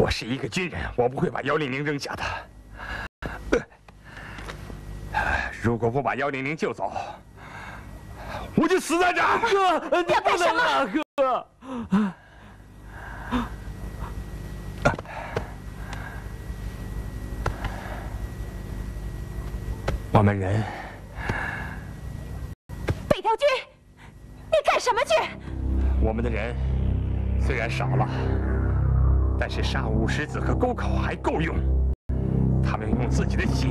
我是一个军人，我不会把幺零零扔下的。如果不把幺零零救走，我就死在这儿。哥，你不能啊，哥。我们人北条军，你干什么去？我们的人虽然少了，但是杀武石子和沟口还够用。他们用自己的血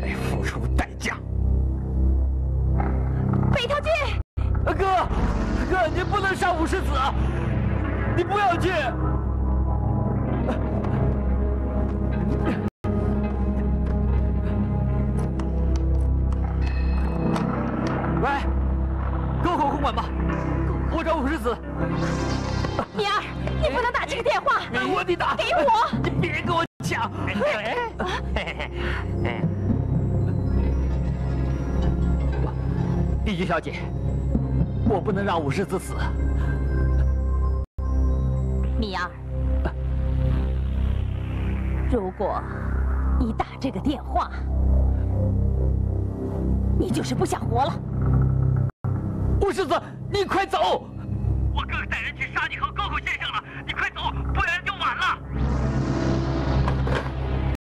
来付出代价。北条君，哥，哥，你不能杀武石子，啊！你不要去。喂，沟口公馆吧，我找武石子。米儿，你不能打这个电话。我你打，给我！你别跟我抢。丽君小姐，我不能让武士子死。米儿，如果你打这个电话，你就是不想活了。武石子，你快走！我哥哥带人去杀你和沟口先生了，你快走，不然就晚了。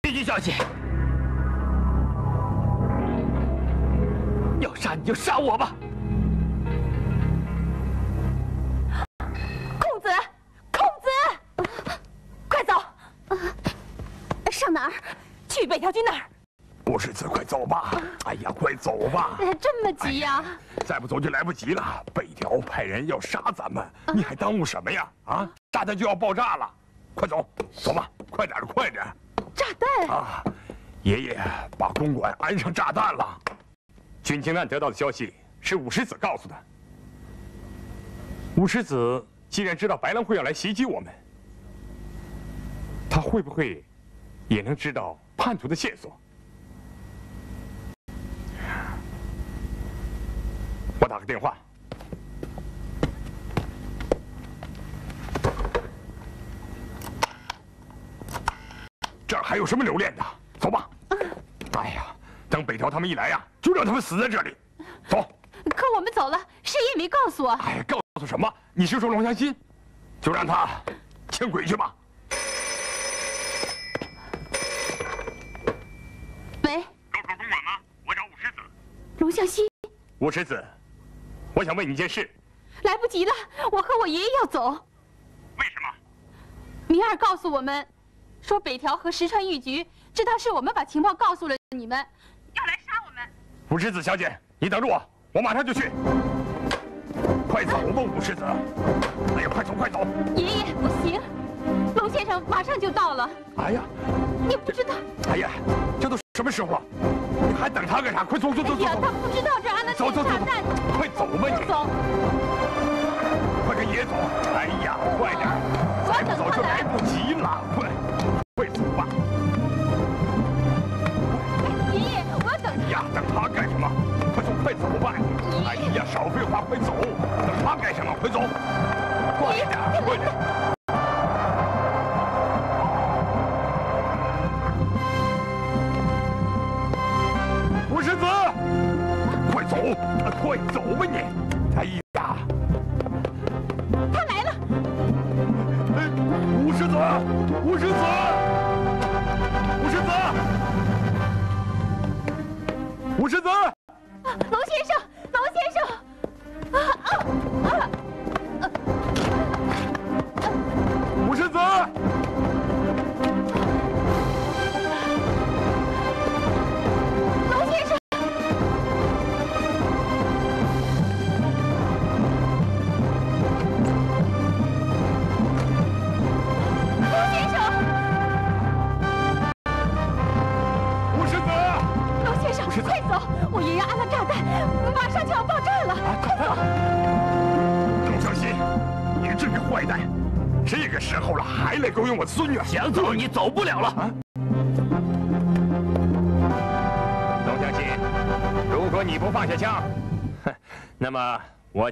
丽君小姐，要杀你就杀我吧。公子，公子，快走！上哪儿？去北条军那儿。武石子，快走吧！哎呀，快走吧！呃这么急呀、再不走就来不及了。北条派人要杀咱们，你还耽误什么呀？啊，炸弹就要爆炸了，快走，走吧，快点的，快点！炸弹！啊，爷爷把公馆安上炸弹了。军情案得到的消息是武石子告诉的。武石子既然知道白狼会要来袭击我们，他会不会也能知道叛徒的线索。我打个电话。这儿还有什么留恋的？走吧。哎呀，等北条他们一来呀，就让他们死在这里。走。可我们走了，谁也没告诉我。哎，告诉什么？你是说龙香心？就让他见鬼去吧。喂。沟口公馆吗？我找武石子。龙向西。武石子，我想问你一件事。来不及了，我和我爷爷要走。为什么？明儿告诉我们。说北条和石川玉局知道是我们把情报告诉了你们，要来杀我们。武石子小姐，你等着我，我马上就去。快走吧，武石子！哎呀，快走快走！爷爷，不行，龙先生马上就到了。哎呀，你不知道？哎呀，这都什么时候了？你还等他干啥？快走走走走！他不知道这安了炸弹。快走吧你！走。快跟爷走！哎呀，快点！再不走就来不及了，快！快走吧！爷爷，我要等。哎呀，等他干什么？快走，快走吧！哎呀，少废话，快走！等他干什么？快走！快走吧你！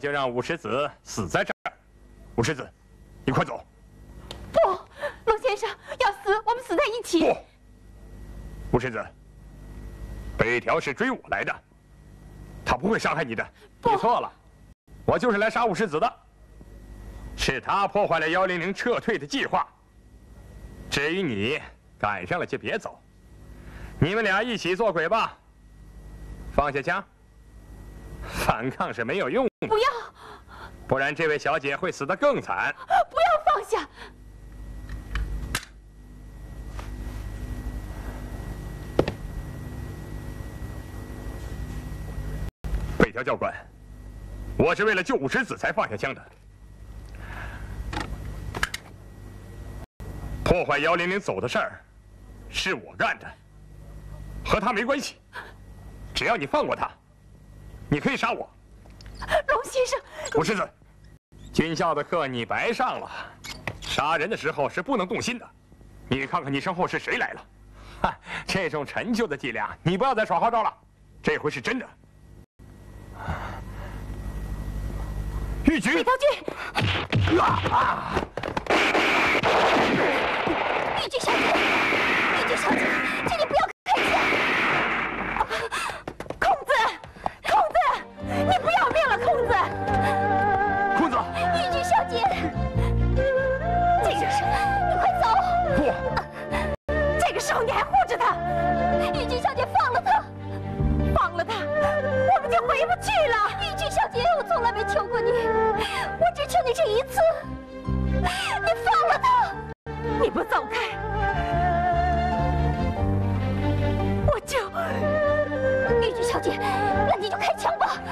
就让武石子死在这儿。武石子，你快走！不，龙先生要死，我们死在一起。不，武石子，北条是追我来的，他不会伤害你的。你错了，我就是来杀武石子的，是他破坏了幺零零撤退的计划。至于你，赶上了就别走，你们俩一起做鬼吧。放下枪，反抗是没有用的。不要，不然这位小姐会死得更惨。不要放下。北条教官，我是为了救武石子才放下枪的。破坏幺零零走的事儿，是我干的，和他没关系。只要你放过他，你可以杀我。龙先生，不是子，军校的课你白上了。杀人的时候是不能动心的。你看看你身后是谁来了？哈，这种陈旧的伎俩，你不要再耍花招了。这回是真的。玉菊，北条君，啊！玉菊小姐，玉菊小姐，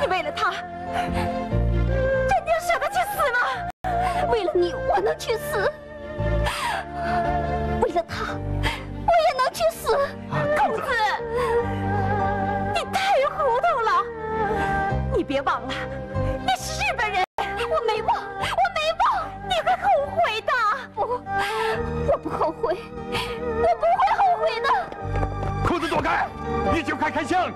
你为了他，真的舍得去死吗？为了你，我能去死。为了他，我也能去死。公子，你太糊涂了！你别忘了，你是日本人。我没忘，我没忘，你会后悔的。不，我不后悔，我不会后悔。你就快开枪！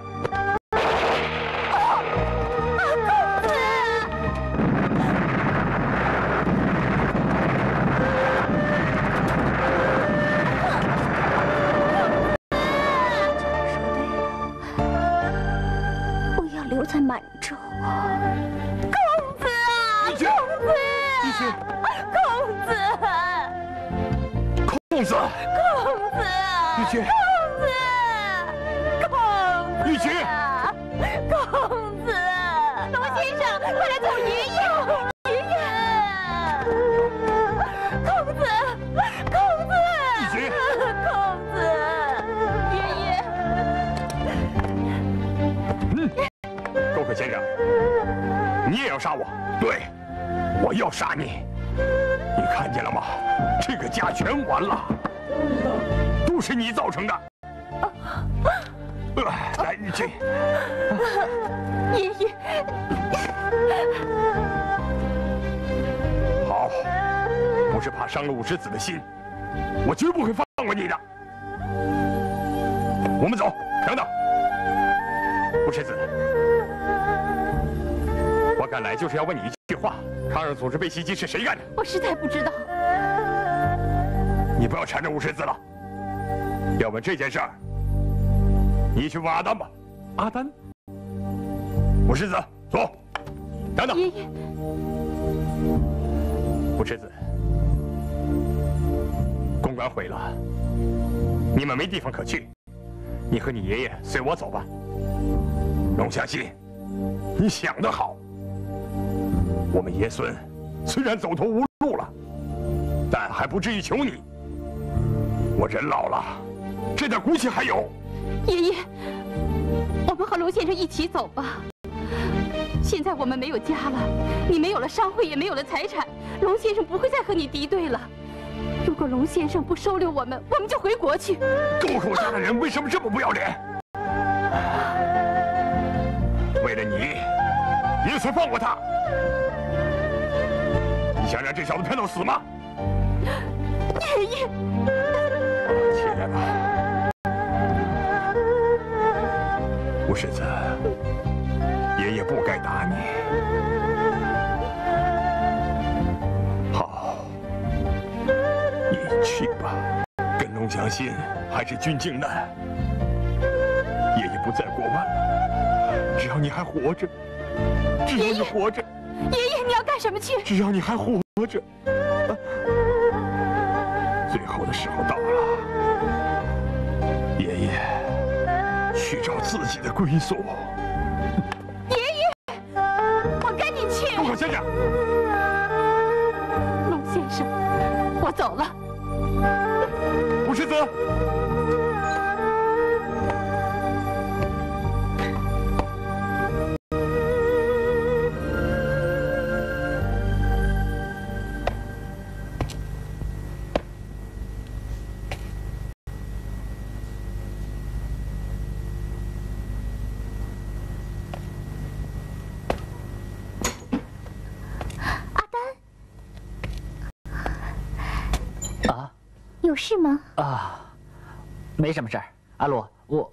都是你造成的。呃，来，义军，爷爷，好，不是怕伤了五世子的心，我绝不会放过你的。我们走，等等，五世子，我赶来就是要问你一句话：抗日组织被袭击是谁干的？我实在不知道。你不要缠着五世子了。要问这件事儿，你去问阿丹吧。阿丹，武世子，走，等等。爷爷，武世子，公馆毁了，你们没地方可去，你和你爷爷随我走吧。龙向西，你想得好。我们爷孙虽然走投无路了，但还不至于求你。我人老了，这点骨气还有。爷爷，我们和龙先生一起走吧。现在我们没有家了，你没有了商会，也没有了财产，龙先生不会再和你敌对了。如果龙先生不收留我们，我们就回国去。沟口家的人为什么这么不要脸？为了你，爷孙放过他。你想让这小子骗到死吗？爷爷，世子，爷爷不该打你。好，你去吧，跟龙江信还是军境难。爷爷不在国外了，只要你还活着，只要你活着，爷爷，你要干什么去？只要你还活着，啊最后的时候到了，去找自己的归宿。爷爷，我跟你去。不可先生，龙先生，我走了。吴世子。有事吗？啊，没什么事儿。阿鲁，我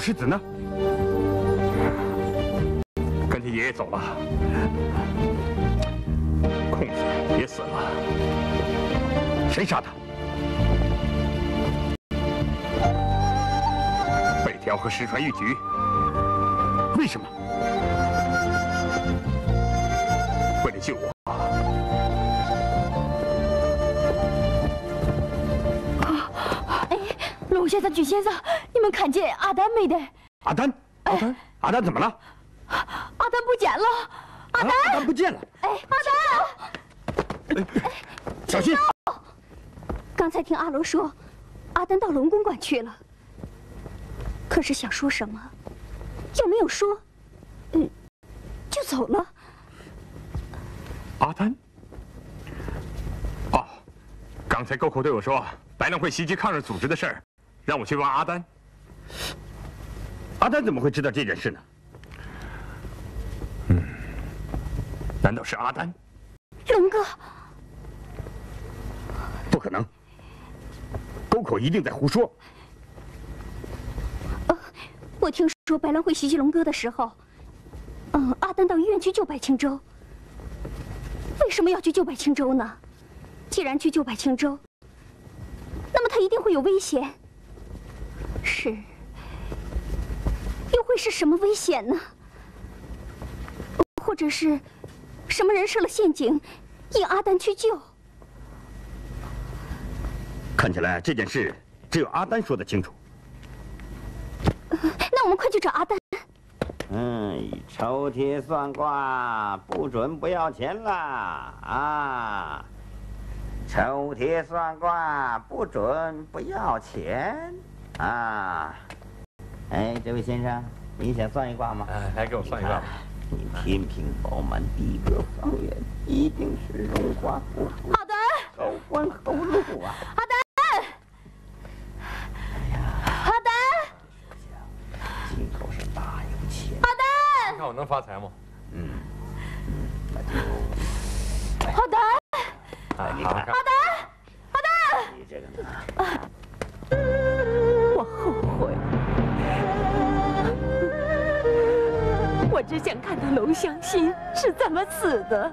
世子呢？跟着爷爷走了，空子也死了，谁杀的？北条和石川玉局，为什么？为了救我。哎，龙先生、举先生，你们看见呀阿丹，阿丹，阿丹怎么了？阿丹不见了！阿丹，阿丹不见了！哎，阿丹，小心！刚才听阿罗说，阿丹到龙公馆去了。可是想说什么，又没有说，嗯，就走了。阿丹？哦，刚才沟口对我说白狼会袭击抗日组织的事儿，让我去问阿丹。阿丹怎么会知道这件事呢？嗯，难道是阿丹？龙哥，不可能，沟口一定在胡说。我听说白兰会袭击龙哥的时候，嗯，阿丹到医院去救白青州。为什么要去救白青州呢？既然去救白青州，那么他一定会有危险。是，又会是什么危险呢？或者是，什么人设了陷阱，引阿丹去救？看起来这件事只有阿丹说得清楚。那我们快去找阿丹。嗯，抽屉算卦不准不要钱啦啊！抽屉算卦不准不要钱啊！哎，这位先生，你想算一卦吗？哎，来给我算一卦吧。你天平饱满，地阁方圆，一定是荣华富贵。好的。高官厚禄啊！阿丹。阿丹。进口是大有钱。阿丹。你看我能发财吗？嗯，那就好的。哎，你看，阿丹，阿丹，你这个呢？我只想看到龙湘心是怎么死的，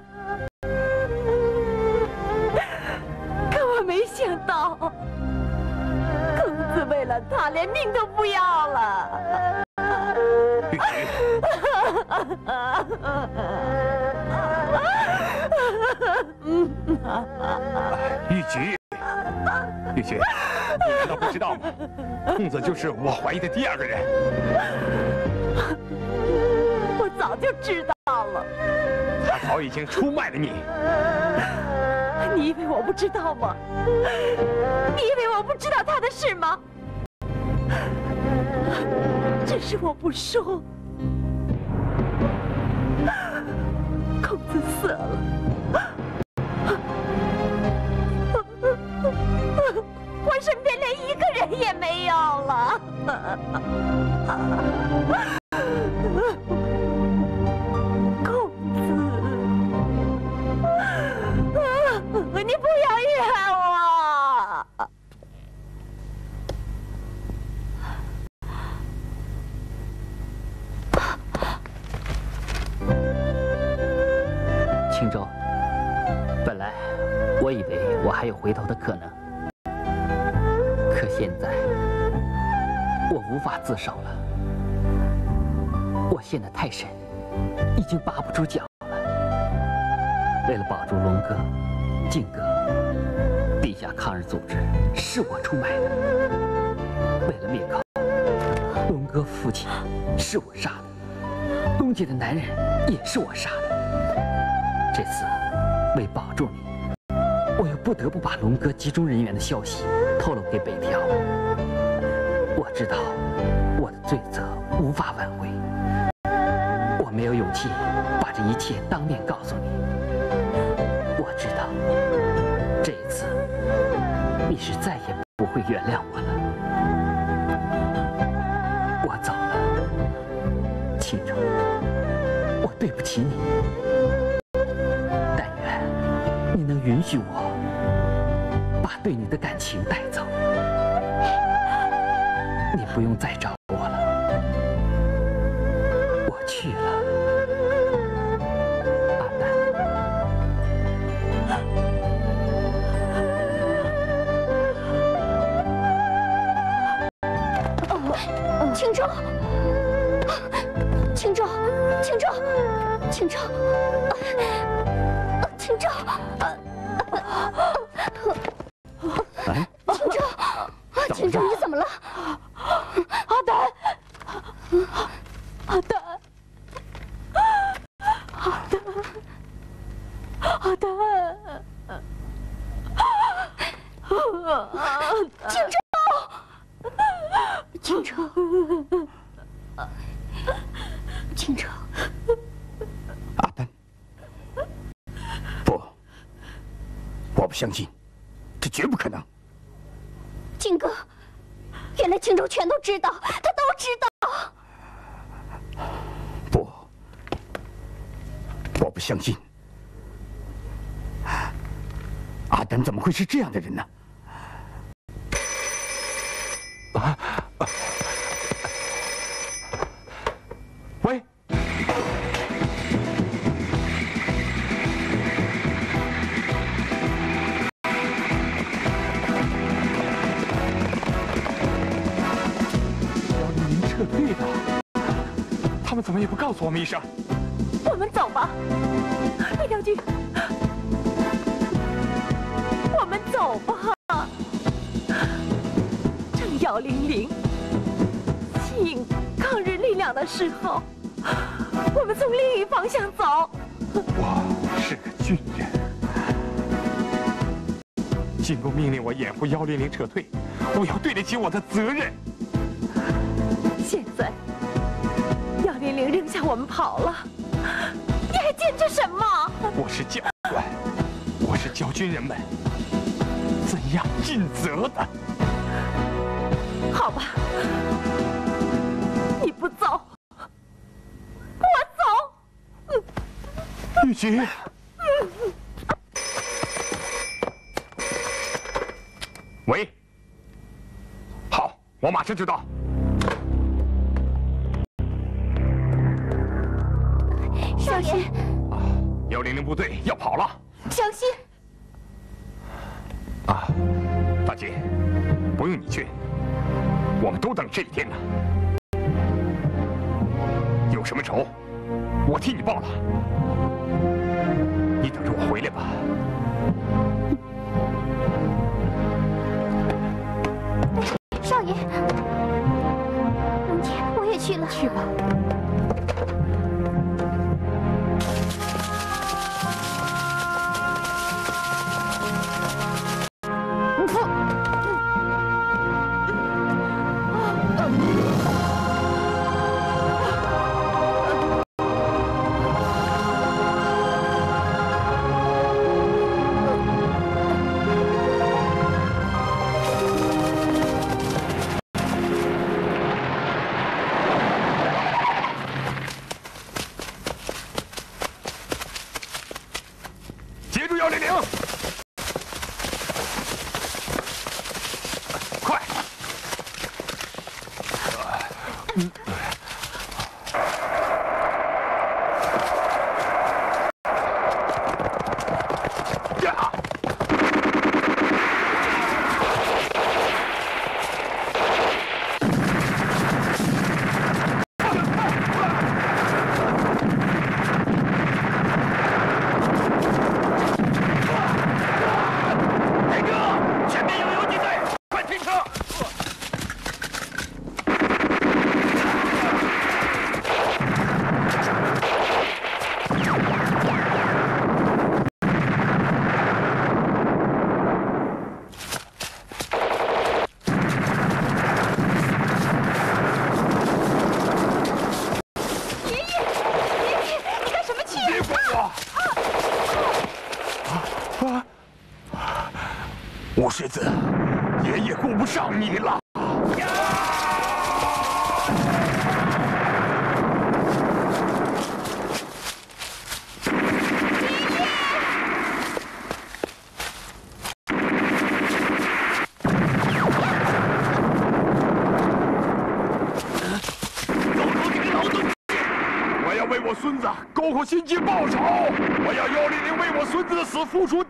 可我没想到，公子为了他连命都不要了。玉菊。玉菊，玉菊，你难道不知道吗？公子就是我怀疑的第二个人。我早就知道了，他早已经出卖了你。你以为我不知道吗？你以为我不知道他的事吗？只是我不说。孔子死了，我身边连一个人也没有了。自首了。我陷得太深，已经拔不出脚了。为了保住龙哥、靖哥，地下抗日组织是我出卖的；为了灭口，龙哥父亲是我杀的，东姐的男人也是我杀的。这次为保住你，我又不得不把龙哥集中人员的消息透露给北条。我知道罪责无法挽回，我没有勇气把这一切当面告诉你。我知道这一次你是再也不会原谅我了。我走了，青州，我对不起你。但愿你能允许我把对你的感情带走？你不用再找青州，青州，青州。青州，哎，青州，青州，你怎么了？我们一声？我们走吧，魏将军，我们走吧。正幺零零吸引抗日力量的时候，我们从另一方向走。我是个军人，进攻命令我掩护幺零零撤退，我要对得起我的责任。我们跑了，你还坚持什么？我是教官，我是教军人们怎样尽责的。好吧，你不走，我走。玉菊，喂，好，我马上就到。少爷，幺零零部队要跑了小心！啊！大姐，不用你去，我们都等这一天呢。有什么仇，我替你报了。你等着我回来吧。付出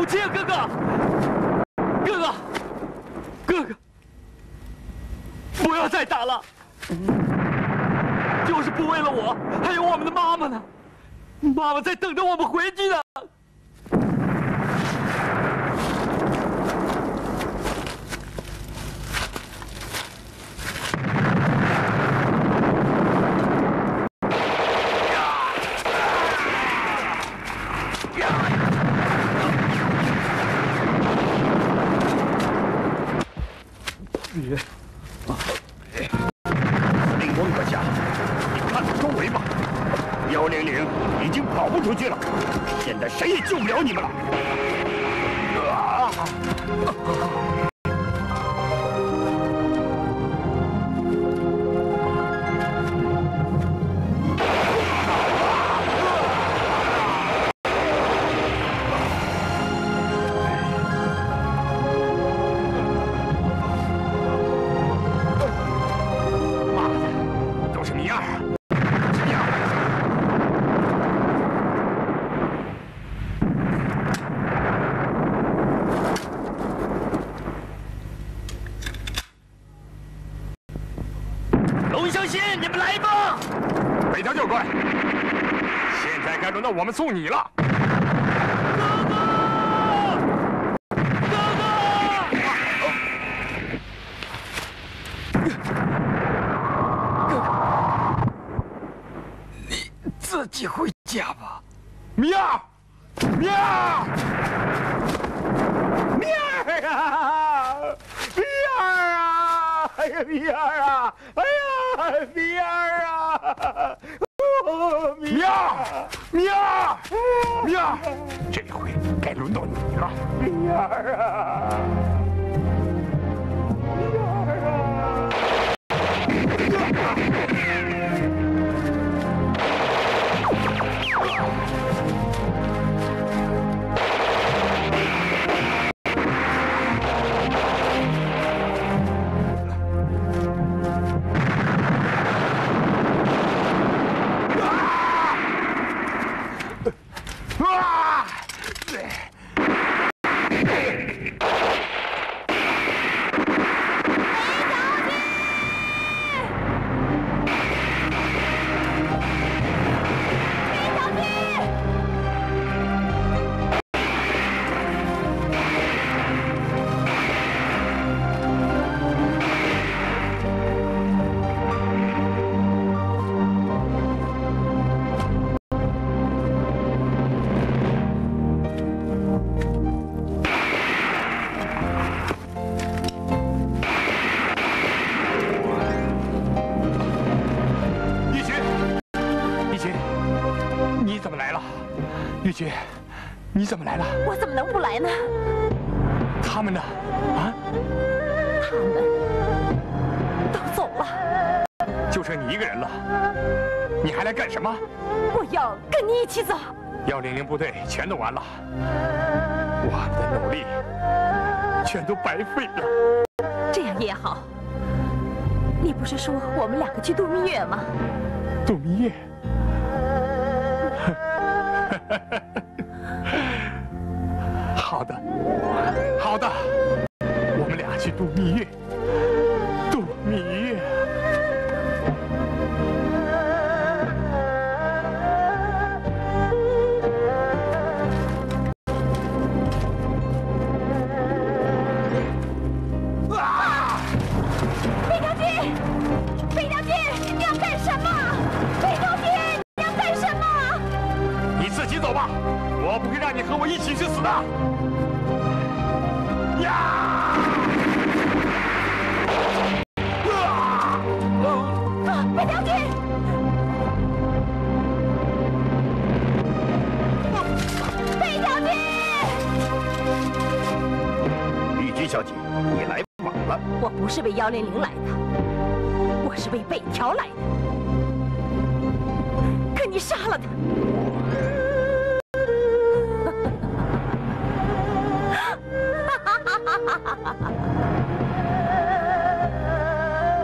放下武器，哥哥，哥哥，哥哥，不要再打了，就是不为了我，还有我们的妈妈呢，妈妈在等着我们回去呢。送你了。来呢？他们呢？啊，他们都走了，就剩你一个人了，你还来干什么？我要跟你一起走。幺零零部队全都完了，我们的努力全都白费了。这样也好。你不是说我们两个去度蜜月吗？度蜜月，小姐，你来晚了。我不是为幺零零来的，我是为北条来的。可你杀了他。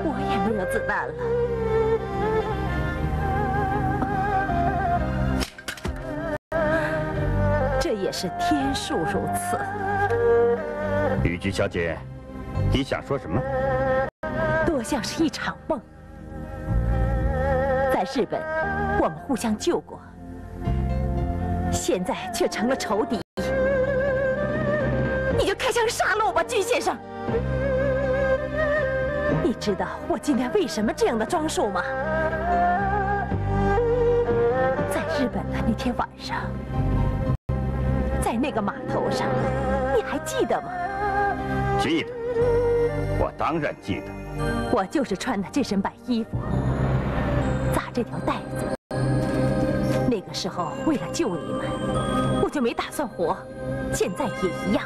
我也没有子弹了。这也是天数如此。雨菊小姐，你想说什么？多像是一场梦。在日本，我们互相救过，现在却成了仇敌。你就开枪杀了我吧，君先生。你知道我今天为什么这样的装束吗？在日本的那天晚上，在那个码头上，你还记得吗？记得，我当然记得。我就是穿的这身白衣服，扎这条带子。那个时候为了救你们，我就没打算活，现在也一样。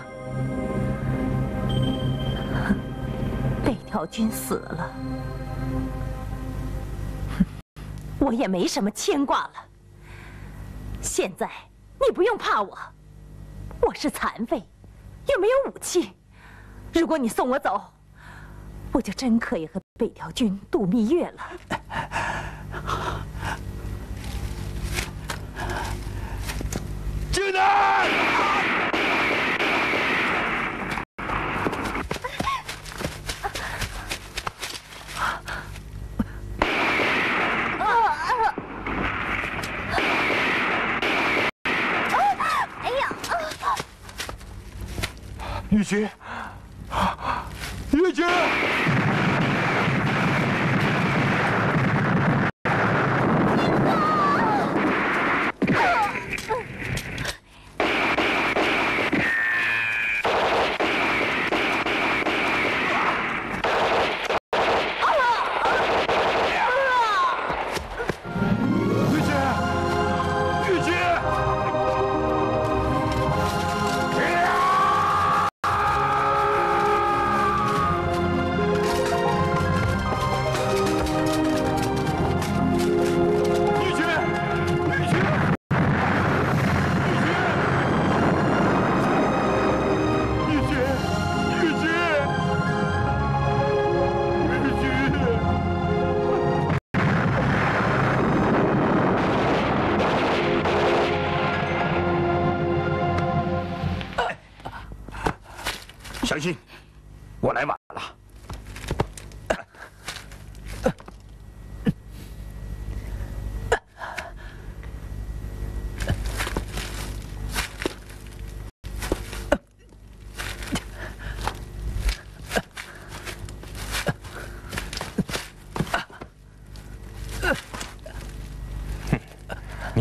北条军死了，我也没什么牵挂了。现在你不用怕我，我是残废，又没有武器。如果你送我走，我就真可以和北条君度蜜月了。玉菊，玉菊！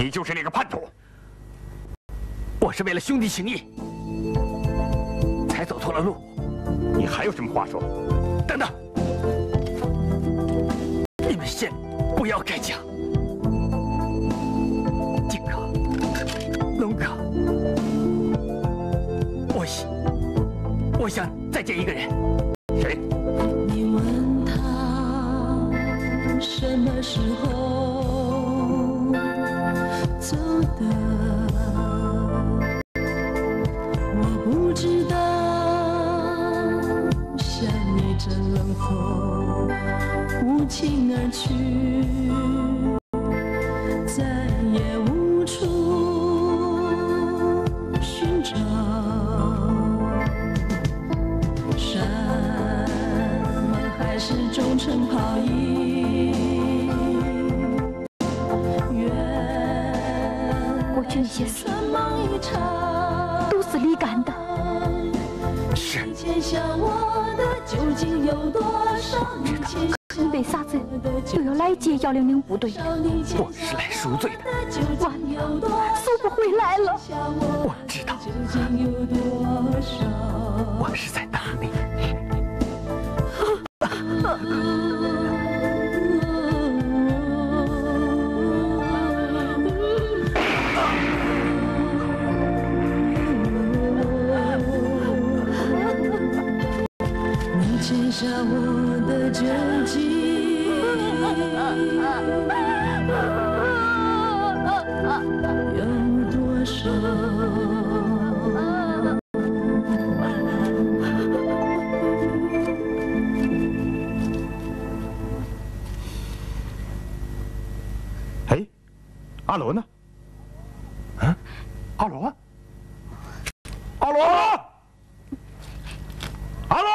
你就是那个叛徒！我是为了兄弟情义，才走错了路。你还有什么话说？干的。是你欠下我的究竟有多少？你欠下你为啥子又要来接幺零零部队？我是来赎罪的。究竟有多少？赎不回来了。我我知道？我是在等你。写下我的真情。有多少？哎，阿罗呢？啊，阿罗，啊阿罗，阿罗，阿罗，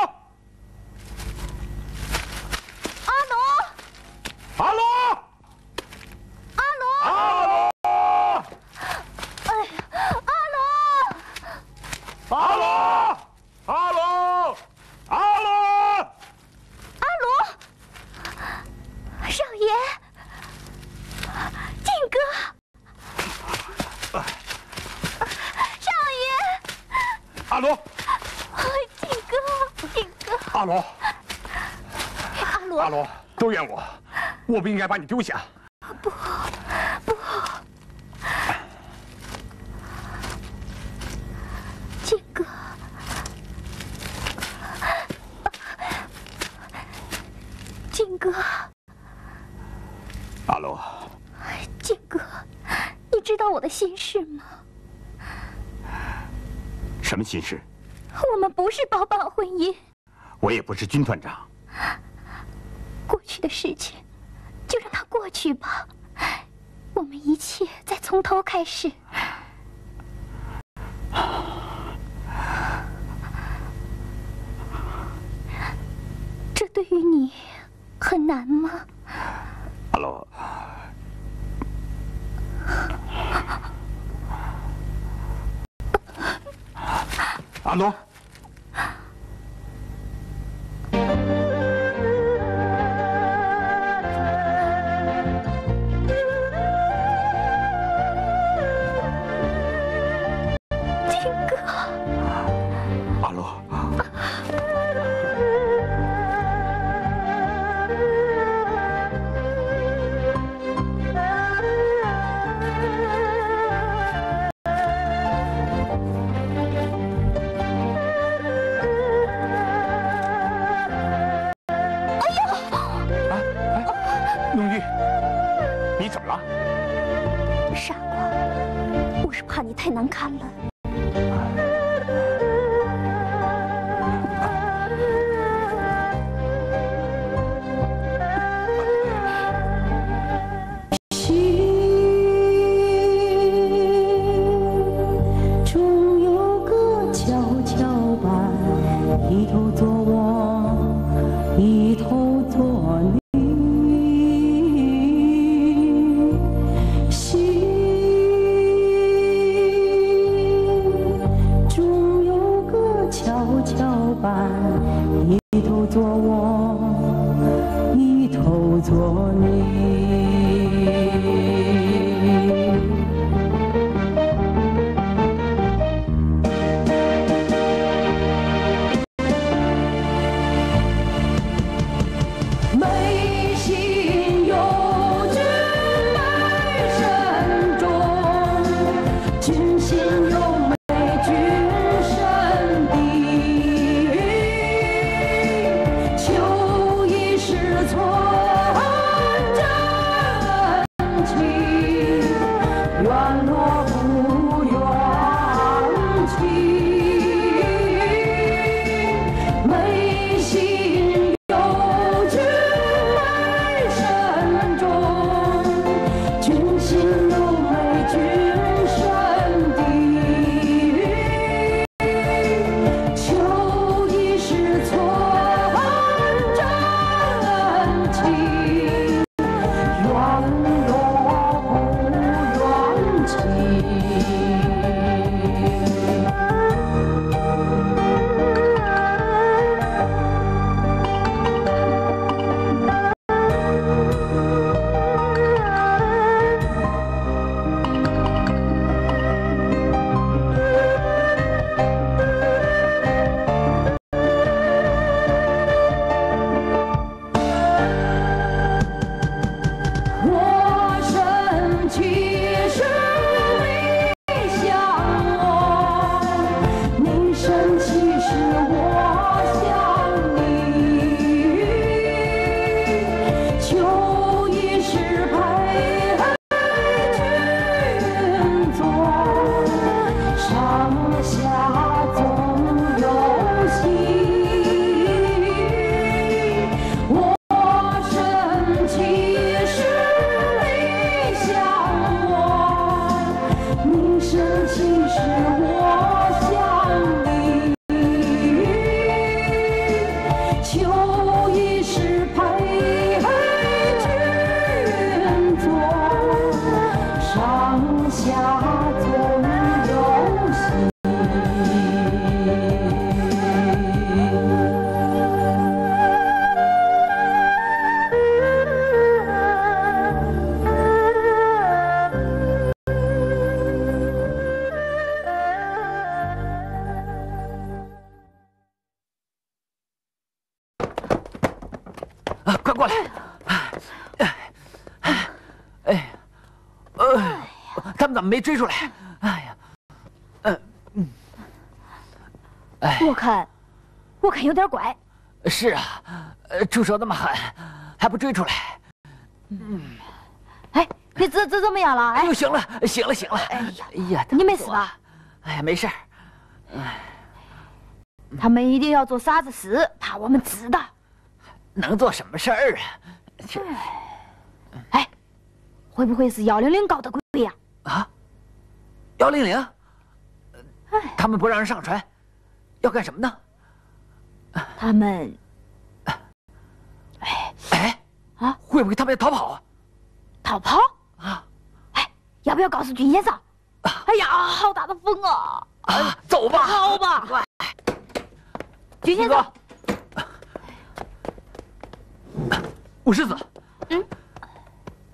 阿罗，阿罗，阿罗，哎，阿罗，阿罗，阿罗，阿罗，阿罗，少爷，靖哥，少爷，阿罗，靖哥，靖哥，阿罗，阿罗，阿罗，都怨我，我不应该把你丢下。靖哥，靖哥，阿罗，靖哥，你知道我的心事吗？什么心事？我们不是包办婚姻，我也不是军团长。过去的事情就让它过去吧，我们一切再从头开始。这对于你很难吗？阿罗，阿罗，追出来？哎呀，呃，嗯，哎，我看，我看有点怪。是啊，呃，出手那么狠，还不追出来？嗯，哎，你这这怎么样了？哎呦，行了，行了，行了。哎呀，哎呀，你没事吧？哎呀，没事。哎，他们一定要做啥子事，怕我们知道。能做什么事儿啊？哎，会不会是幺零零搞的鬼呀？啊，幺零零？哎，他们不让人上船，要干什么呢？他们，哎哎啊，会不会他们要逃跑啊？逃跑？啊，哎，要不要告诉军先生？哎呀，好大的风啊！啊，走吧，好吧。军先生，五世子，嗯，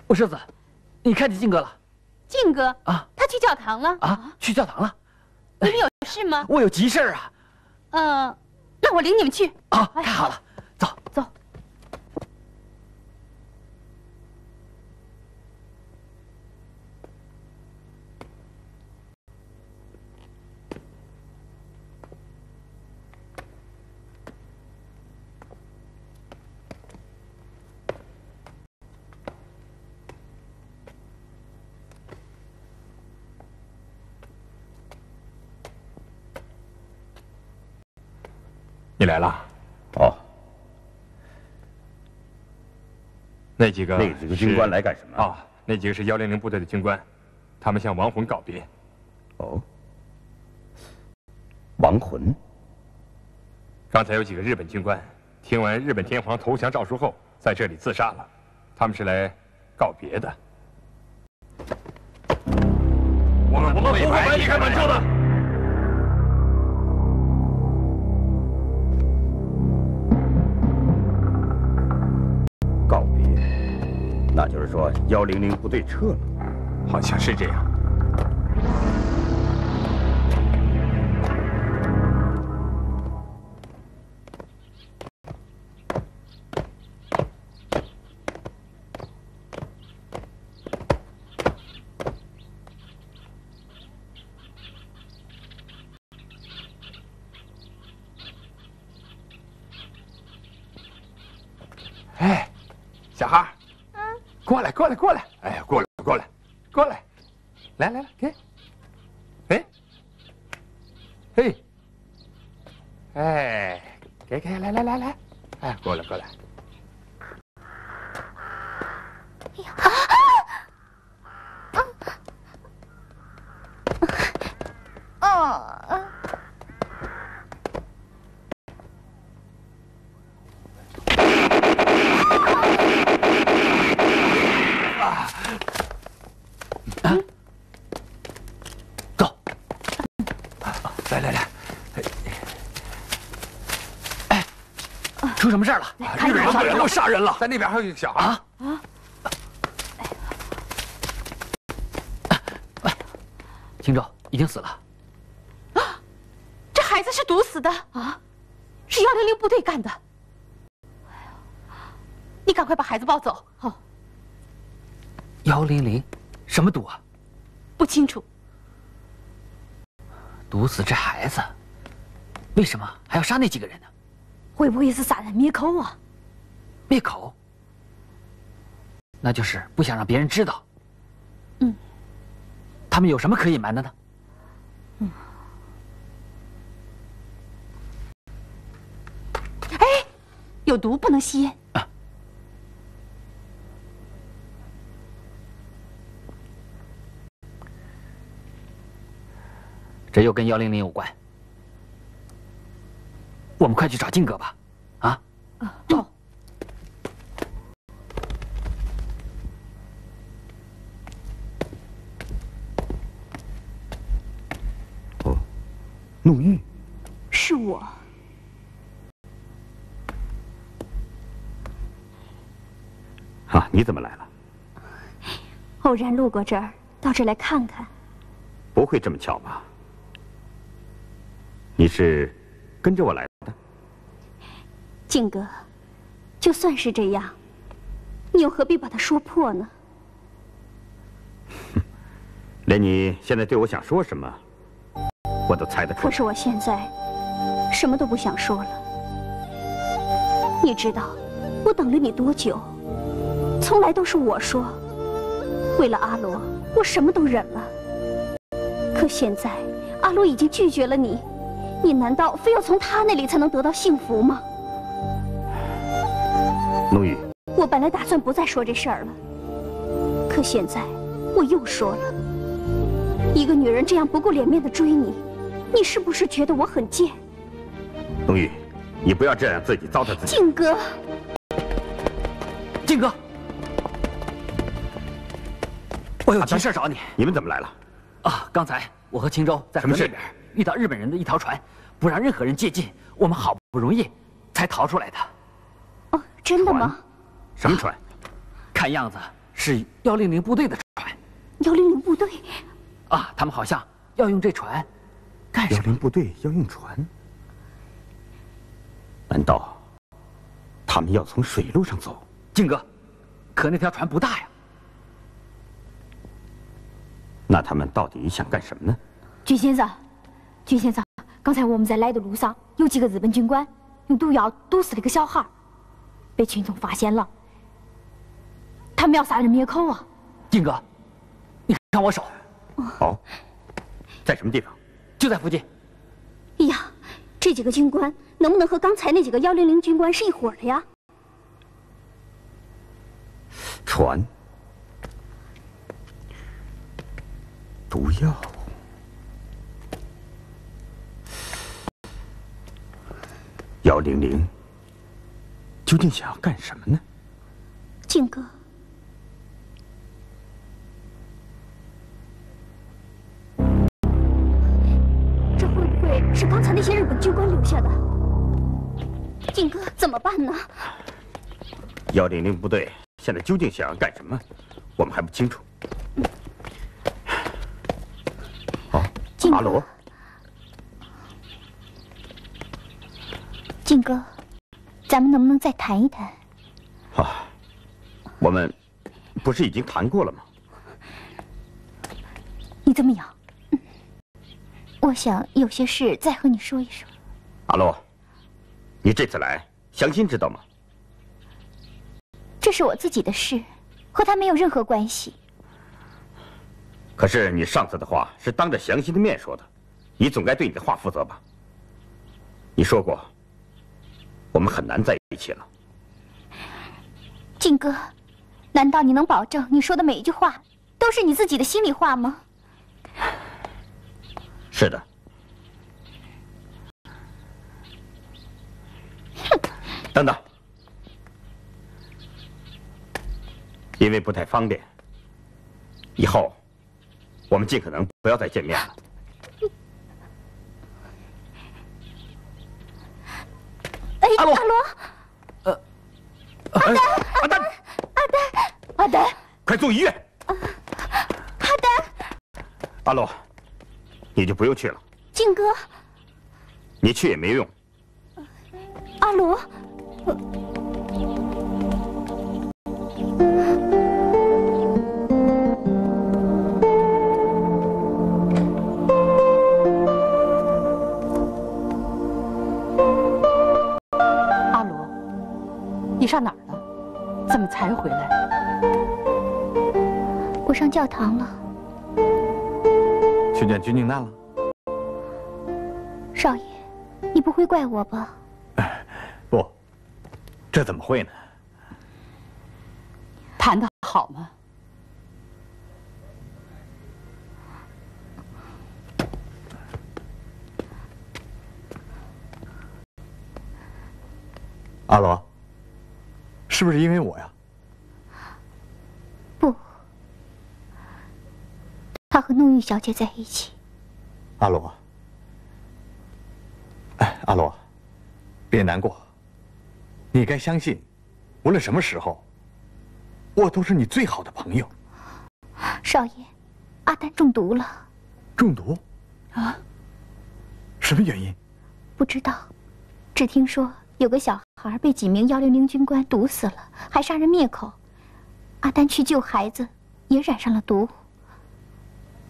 五世子，你看见靖哥了？靖哥啊，他去教堂了。啊，去教堂了？你们有事吗？我有急事啊。嗯。那我领你们去。啊，太好了，走走。你来了，哦。那几个那几个军官来干什么？啊，那几个是幺零零部队的军官，他们向亡魂告别。哦，亡魂。刚才有几个日本军官听完日本天皇投降诏书后，在这里自杀了，他们是来告别的。我们不会白离开满洲的。那就是说，幺零零部队撤了，好像是这样。过来，过来，过来！哎呀，过来，过来，过来！来来来，给，哎，嘿，哎，给给，来来来来，哎，过来过来。哎呀！出什么事了？日本人杀在那边还有一个小孩啊啊！青州已经死了。啊，这孩子是毒死的啊！是幺零零部队干的。你赶快把孩子抱走。好。幺零零，什么毒啊？不清楚。毒死这孩子，为什么还要杀那几个人呢？会不会是杀人灭口啊？灭口，那就是不想让别人知道。嗯，他们有什么可隐瞒的呢？嗯。哎，有毒，不能吸烟。啊。这又跟幺零零有关。我们快去找靖哥吧，陆玉，是我。啊，你怎么来了？偶然路过这儿，到这儿来看看。不会这么巧吧？你是跟着我来的？靖哥，就算是这样，你又何必把它说破呢？连你现在对我想说什么，我都猜得出来。可是我现在什么都不想说了。你知道我等了你多久？从来都是我说。为了阿罗，我什么都忍了。可现在阿罗已经拒绝了你，你难道非要从他那里才能得到幸福吗？奴玉，我本来打算不再说这事儿了，可现在我又说了。一个女人这样不顾脸面的追你，你是不是觉得我很贱？冬玉，你不要这样自己糟蹋自己。靖哥，靖哥，我有急事找你。你们怎么来了？啊，刚才我和青州在河那边遇到日本人的一条船，不让任何人接近，我们好不容易才逃出来的。哦，真的吗？什么船？看样子是幺零零部队的船。幺零零部队？啊，他们好像要用这船干什么？幺零部队要用船？难道他们要从水路上走？靖哥，可那条船不大呀。那他们到底想干什么呢？军先生，军先生，刚才我们在来的路上，有几个日本军官用毒药毒死了一个小孩，被群众发现了。他们要杀人灭口啊！靖哥，你看我手。好，在什么地方？就在附近。哎呀，这几个军官能不能和刚才那几个幺零零军官是一伙的呀？船，毒药，幺零零究竟想要干什么呢？靖哥。是刚才那些日本军官留下的，靖哥怎么办呢？幺零零部队现在究竟想要干什么，我们还不清楚。好，阿罗，靖哥，咱们能不能再谈一谈？啊，我们不是已经谈过了吗？你怎么样？我想有些事再和你说一说。阿洛，你这次来，祥心知道吗？这是我自己的事，和他没有任何关系。可是你上次的话是当着祥心的面说的，你总该对你的话负责吧？你说过，我们很难在一起了。靖哥，难道你能保证你说的每一句话都是你自己的心里话吗？是的。等等，因为不太方便，以后我们尽可能不要再见面了。哎，阿罗，呃，阿丹，阿丹，阿丹，阿丹，快送医院！阿丹，阿罗。你就不用去了，靖哥。你去也没用。阿罗，阿罗，你上哪儿了？怎么才回来？我上教堂了。去见君宁娜了，少爷，你不会怪我吧？不，这怎么会呢？谈的好吗？阿罗，是不是因为我呀？不。他和弄玉小姐在一起。阿罗，哎，阿罗，别难过。你该相信，无论什么时候，我都是你最好的朋友。少爷，阿丹中毒了。中毒？啊？什么原因？不知道，只听说有个小孩被几名幺零零军官毒死了，还杀人灭口。阿丹去救孩子，也染上了毒。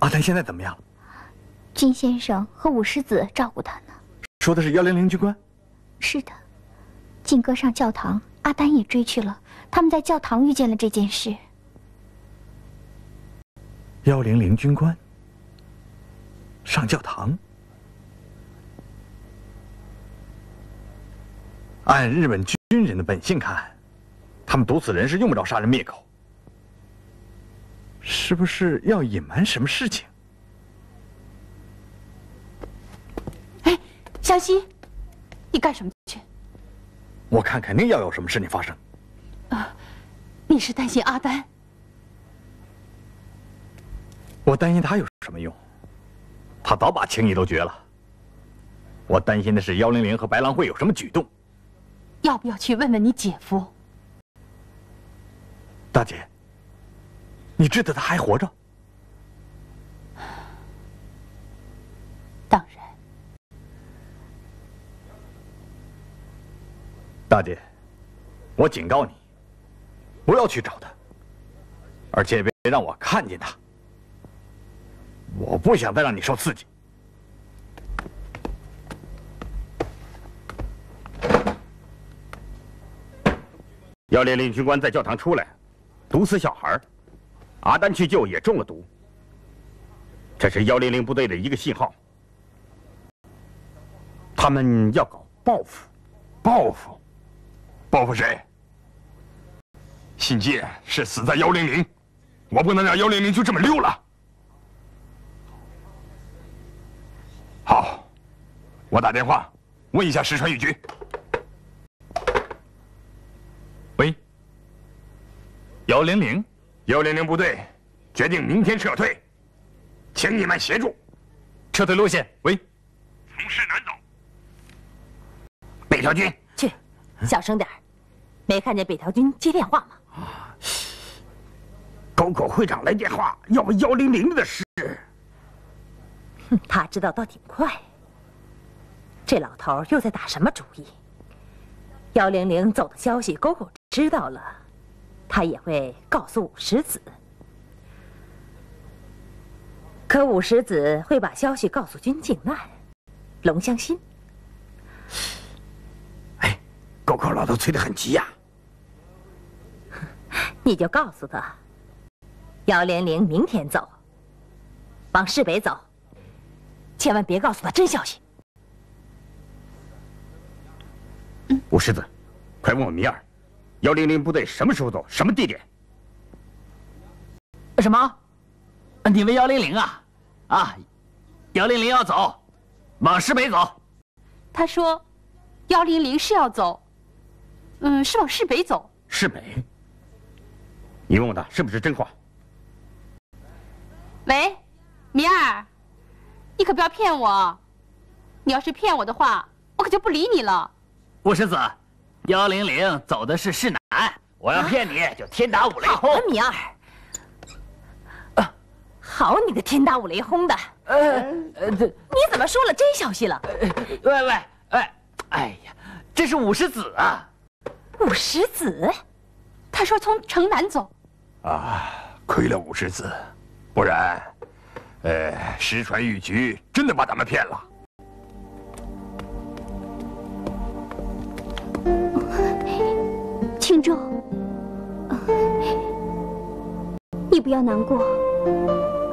阿丹现在怎么样？金先生和武师子照顾他呢。说的是幺零零军官。是的，靖哥上教堂，阿丹也追去了。他们在教堂遇见了这件事。幺零零军官上教堂。按日本军人的本性看，他们毒死人是用不着杀人灭口。是不是要隐瞒什么事情？哎，湘西，你干什么去？我看肯定要有什么事情发生。啊，你是担心阿丹？我担心他有什么用？他早把情谊都绝了。我担心的是幺零零和白狼会有什么举动。要不要去问问你姐夫？大姐，你知道他还活着？当然。大姐，我警告你，不要去找他，而且别让我看见他。我不想再让你受刺激。要连林军官在教堂出来，毒死小孩阿丹去救也中了毒。这是幺零零部队的一个信号，他们要搞报复，报复，报复谁？信介是死在幺零零，我不能让幺零零就这么溜了。好，我打电话问一下石川玉局。幺零零，幺零零部队决定明天撤退，请你们协助。撤退路线，为，从市南走。北条军，去，小声点没看见北条军接电话吗？啊，沟口会长来电话，要问幺零零的事。哼，他知道倒挺快。这老头又在打什么主意？幺零零走的消息，沟口知道了。他也会告诉武十子，可武十子会把消息告诉军境难、龙香心。哎，沟口老头催得很急呀！你就告诉他，姚连玲明天走，往市北走，千万别告诉他真消息。武十子，快问问米尔。幺零零部队什么时候走？什么地点？什么？你问幺零零啊？啊，幺零零要走，往市北走。他说，幺零零是要走，嗯，是往市北走。市北？你问问他是不是真话？喂，明儿，你可不要骗我！你要是骗我的话，我可就不理你了。吴世子。幺零零走的是市南，我要骗你就天打五雷轰。米二，好你个天打五雷轰的！呃呃，你怎么说了真消息了？喂喂哎，哎呀，这是五十子啊！五十子，他说从城南走。啊，亏了五十子，不然，呃，石川玉局真的把咱们骗了。你不要难过，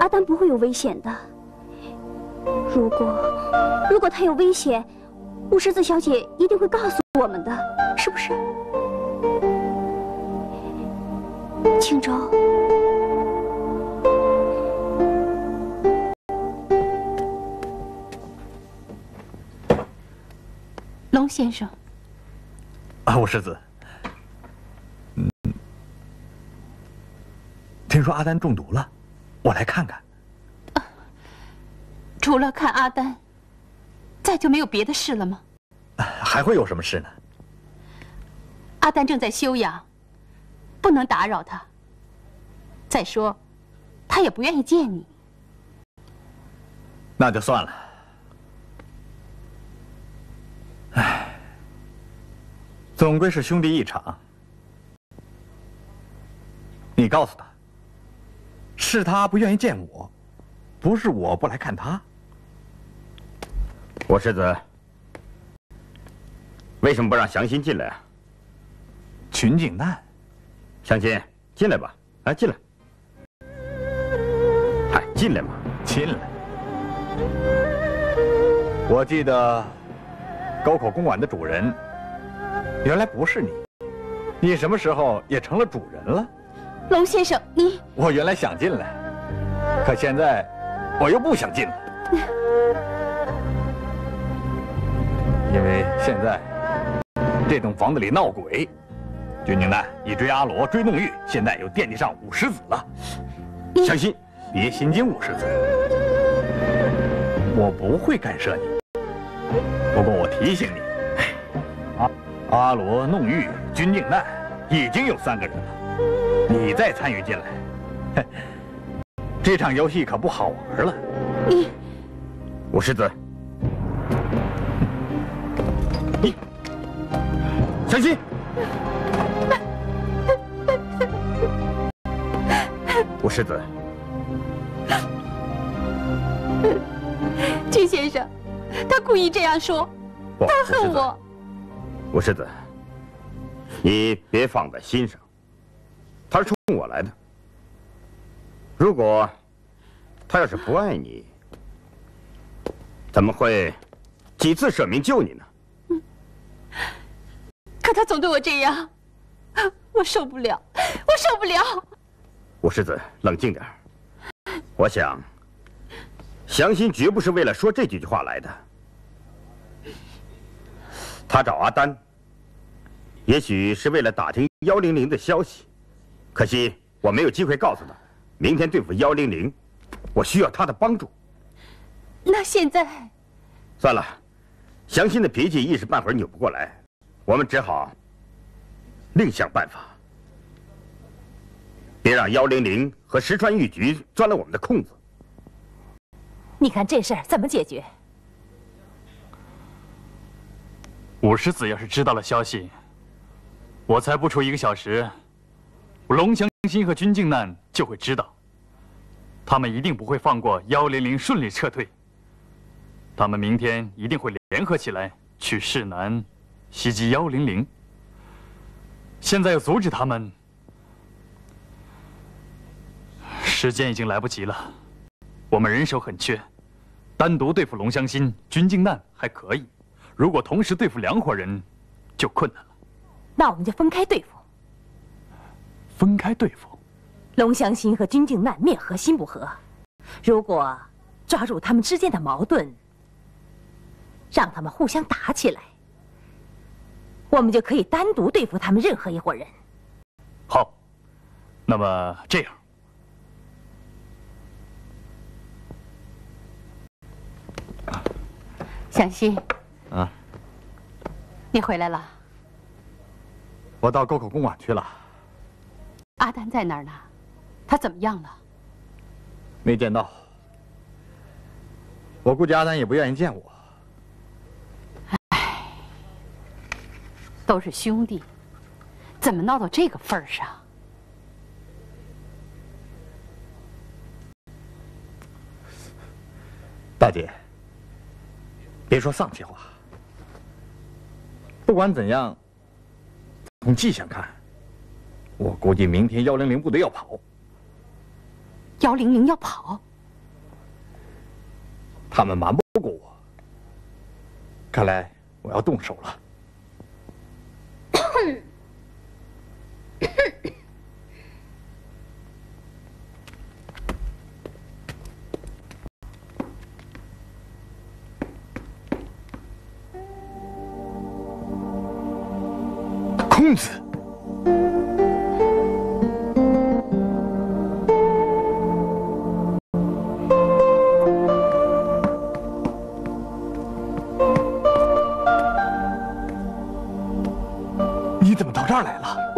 阿丹不会有危险的。如果如果他有危险，五十子小姐一定会告诉我们的，是不是？青州，龙先生，啊，五世子。听说阿丹中毒了，我来看看。除了看阿丹，再就没有别的事了吗？还会有什么事呢？阿丹正在休养，不能打扰他。再说，他也不愿意见你。那就算了。唉，总归是兄弟一场。你你告诉他，是他不愿意见我，不是我不来看他。我世子，为什么不让祥心进来啊？群景难，祥心，进来吧，来进来。嗨，进来嘛，进来。我记得沟口公馆的主人原来不是你，你什么时候也成了主人了？龙先生，你我原来想进来，可现在我又不想进了，因为现在这栋房子里闹鬼。君宁难，你追阿罗，追弄玉，现在又惦记上五十子了。小心，别心惊五十子，我不会干涉你。不过我提醒你，阿 阿罗弄玉，君宁难，已经有三个人了，你再参与进来，这场游戏可不好玩了。你，五世子，你，小心。五世子，君先生，他故意这样说，他恨我。五世子，你别放在心上，他是冲我来的。如果他要是不爱你，怎么会几次舍命救你呢？可他总对我这样，我受不了，我受不了。五世子，冷静点我想，祥心绝不是为了说这几句话来的。他找阿丹，也许是为了打听幺零零的消息。可惜我没有机会告诉他，明天对付幺零零，我需要他的帮助。那现在，算了，祥心的脾气一时半会儿扭不过来，我们只好另想办法。别让幺零零和石川玉局钻了我们的空子。你看这事儿怎么解决？五十子要是知道了消息，我才不出一个小时，龙香新和君静难就会知道。他们一定不会放过幺零零顺利撤退。他们明天一定会联合起来去市南袭击幺零零。现在要阻止他们。时间已经来不及了，我们人手很缺，单独对付龙香心、君靖难还可以，如果同时对付两伙人，就困难了。那我们就分开对付。分开对付。龙翔心和君靖难面和心不和，如果抓住他们之间的矛盾，让他们互相打起来，我们就可以单独对付他们任何一伙人。好，那么这样。祥西，啊，你回来了。我到沟口公馆去了。阿丹在哪儿呢，他怎么样了？没见到。我估计阿丹也不愿意见我。唉，都是兄弟，怎么闹到这个份儿上？大姐。别说丧气话。不管怎样，从迹象看，我估计明天幺零零部队要跑。幺零零要跑？他们瞒不过我。看来我要动手了。空子，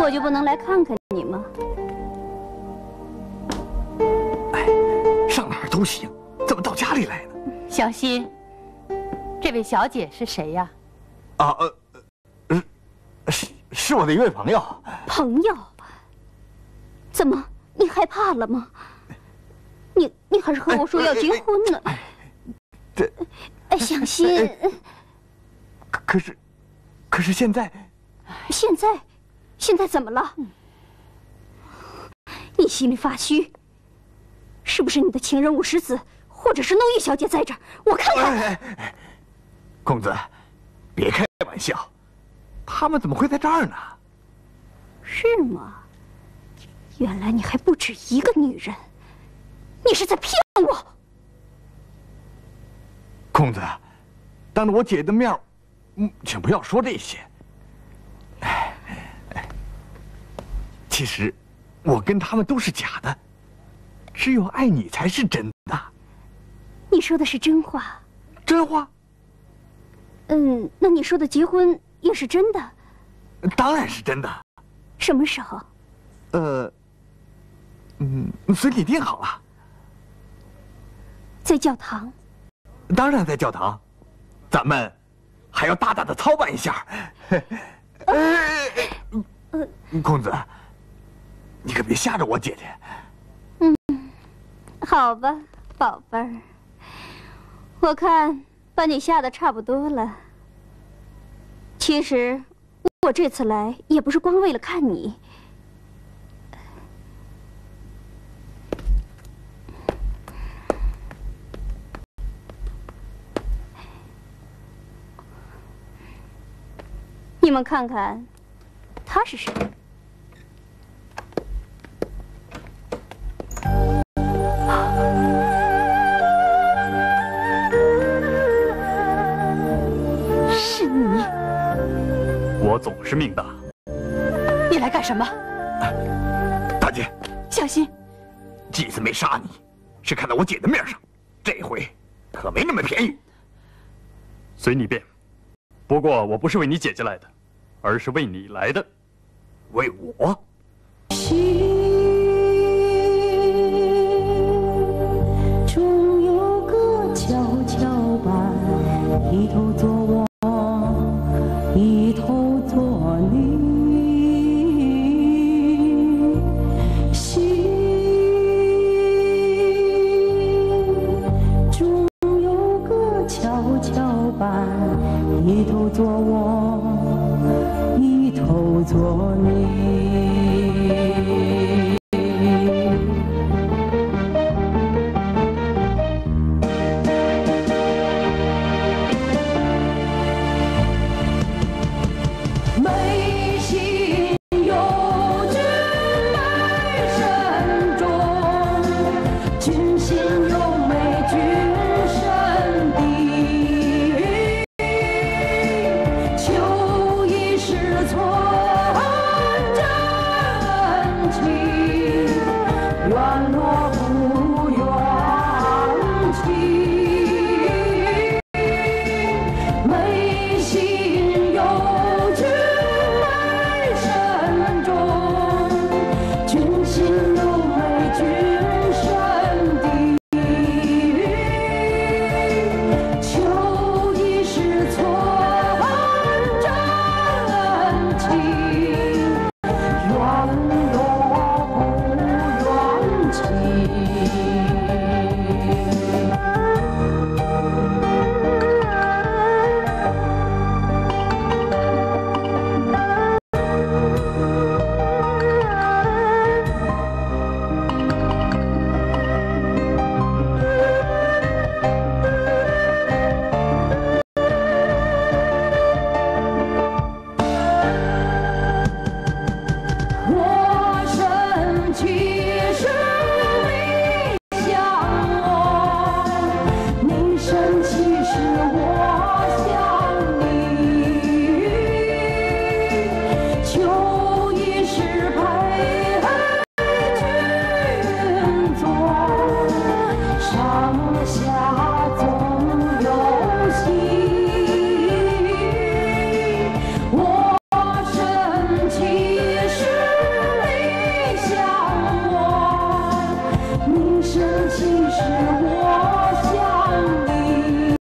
我就不能来看看你吗？哎，上哪儿都行，怎么到家里来呢？小心，这位小姐是谁呀？啊呃。是是我的一位朋友。朋友？怎么你害怕了吗？你你还是和我说要结婚呢。这，哎，相信。可可是，可是现在，现在，现在怎么了？你心里发虚，是不是你的情人五十子，或者是弄玉小姐在这儿？我看看。公子，别开玩笑，他们怎么会在这儿呢？是吗？原来你还不止一个女人，你是在骗我。公子，当着我姐的面，嗯，请不要说这些。其实，我跟他们都是假的，只有爱你才是真的。你说的是真话？真话。嗯，那你说的结婚也是真的？当然是真的。什么时候？呃，嗯，随你定好了。在教堂。当然在教堂，咱们还要大大的操办一下。公子，你可别吓着我姐姐。嗯，好吧，宝贝儿。我看把你吓得差不多了。其实我这次来也不是光为了看你。你们看看，他是谁？我总是命大。你来干什么？大姐，小心！这次没杀你，是看在我姐的面上，这回可没那么便宜。随你便。不过我不是为你姐姐来的，而是为你来的。为我？老板一头做我一头做你。